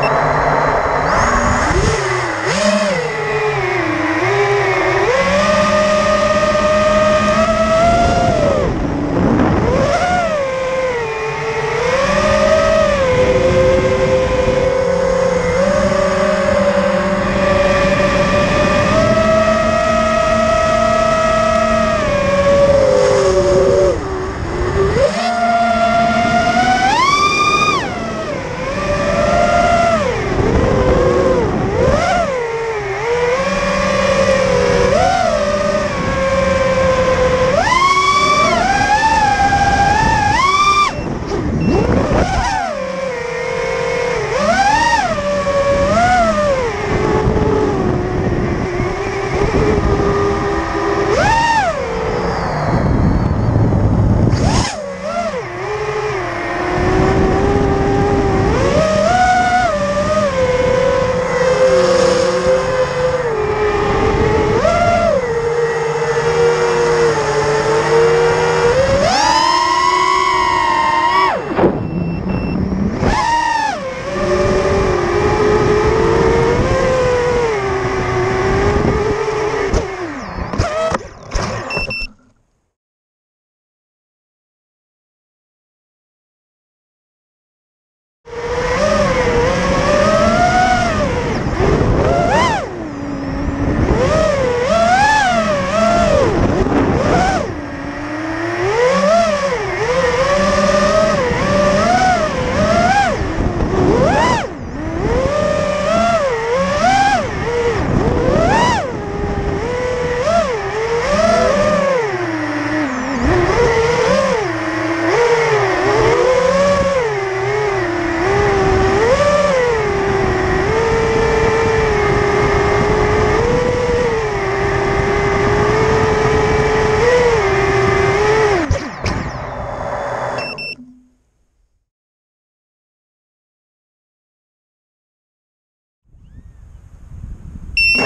Bye.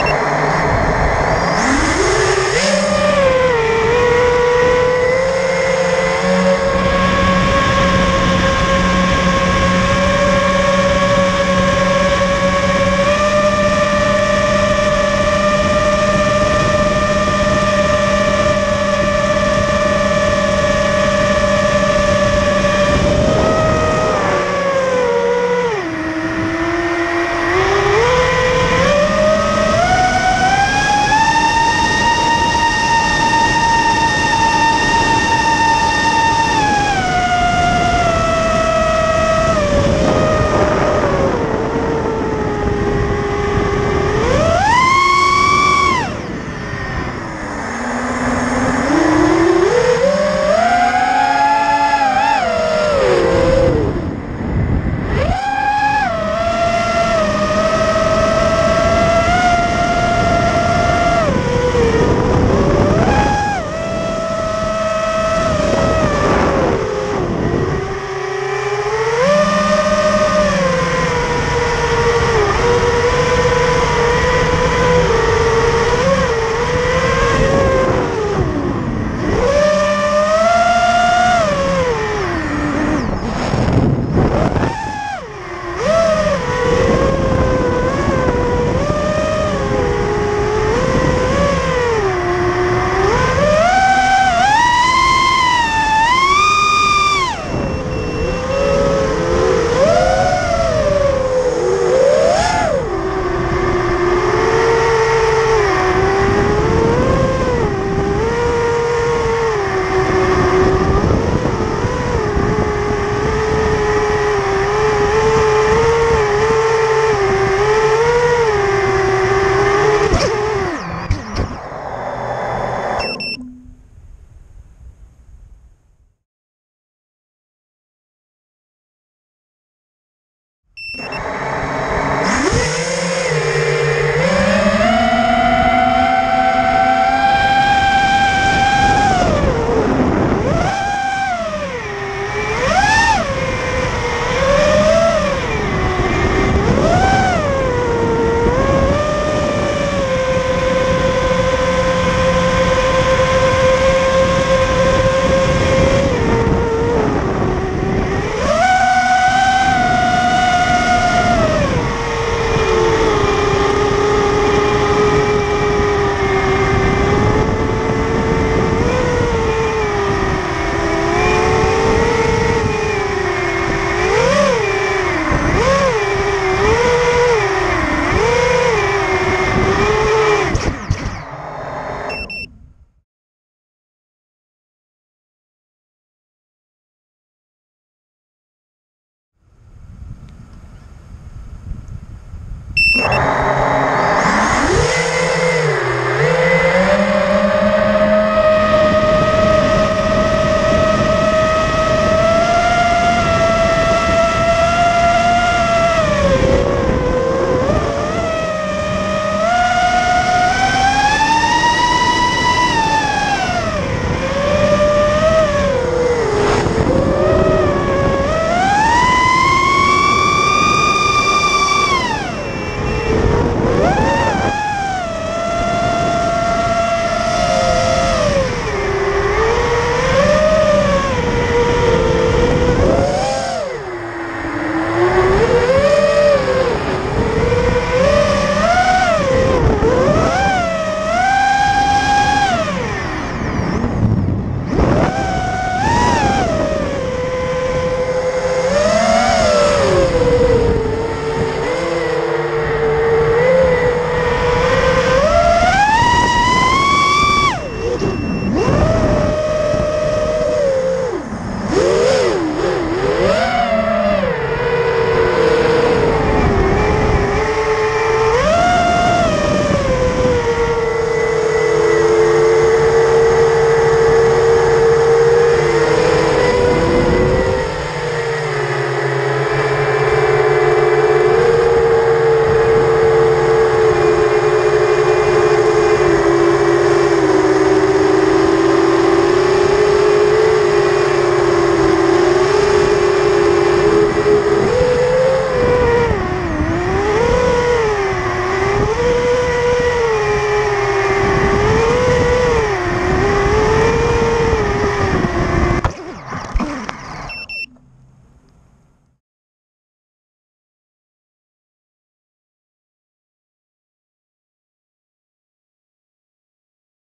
you.